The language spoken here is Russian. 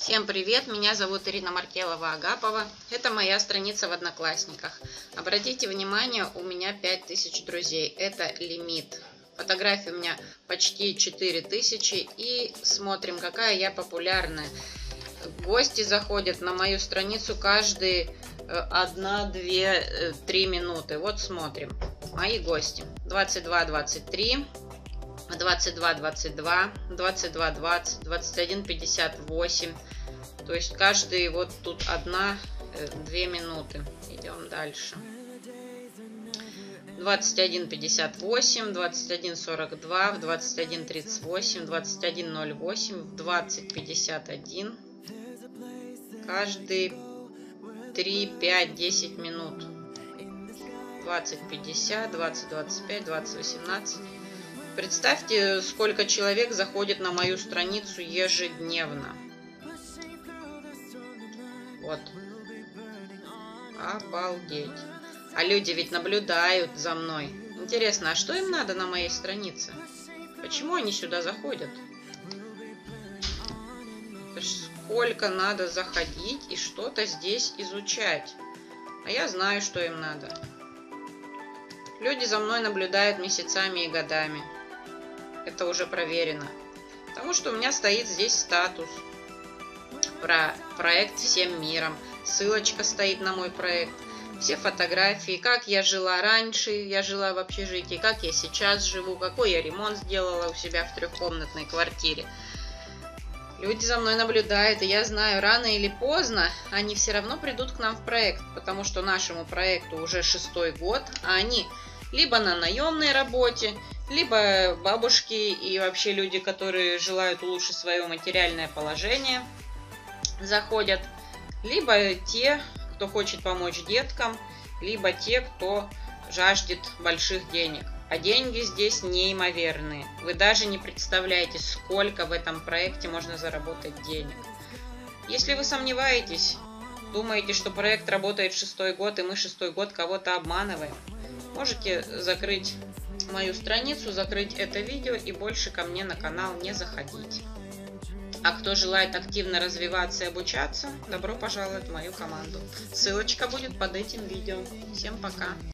Всем привет, меня зовут Ирина Маркелова-Агапова. Это моя страница в Одноклассниках. Обратите внимание, у меня 5000 друзей. Это лимит. Фотографий у меня почти 4000 и смотрим, какая я популярная. Гости заходят на мою страницу каждые 1, 2, 3 минуты. Вот смотрим. Мои гости. 22, 23, 22, 22, 22, 20, 21, 58. То есть каждый вот тут одна, э, две минуты. Идем дальше. 21.58, 21.42, в 21.38, 21.08, в 20.51. Каждый 3, 5, 10 минут. 20.50, 20.25, 20.18. Представьте, сколько человек заходит на мою страницу ежедневно. Вот. Обалдеть. А люди ведь наблюдают за мной. Интересно, а что им надо на моей странице? Почему они сюда заходят? Сколько надо заходить и что-то здесь изучать. А я знаю, что им надо. Люди за мной наблюдают месяцами и годами. Это уже проверено. Потому что у меня стоит здесь статус про проект всем миром. Ссылочка стоит на мой проект. Все фотографии, как я жила раньше, я жила в общежитии, как я сейчас живу, какой я ремонт сделала у себя в трехкомнатной квартире. Люди за мной наблюдают, и я знаю, рано или поздно они все равно придут к нам в проект, потому что нашему проекту уже шестой год, а они либо на наемной работе, либо бабушки и вообще люди, которые желают улучшить свое материальное положение, заходят, либо те, кто хочет помочь деткам, либо те, кто жаждет больших денег. А деньги здесь неимоверные. Вы даже не представляете, сколько в этом проекте можно заработать денег. Если вы сомневаетесь, думаете, что проект работает шестой год, и мы шестой год кого-то обманываем, можете закрыть мою страницу, закрыть это видео и больше ко мне на канал не заходить. А кто желает активно развиваться и обучаться, добро пожаловать в мою команду. Ссылочка будет под этим видео. Всем пока!